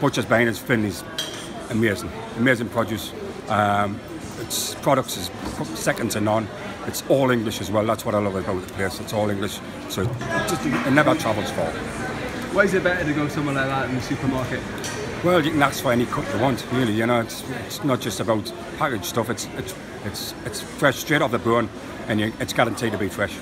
Butcher's Bean is Finlay's amazing, amazing produce. Um, its products is second to none. It's all English as well. That's what I love about the place. It's all English, so it, just, it never travels far. Why is it better to go somewhere like that in the supermarket? Well, you can ask for any cut you want, really. You know, it's, it's not just about packaged stuff. It's it's it's it's fresh straight off the bone, and you, it's guaranteed to be fresh.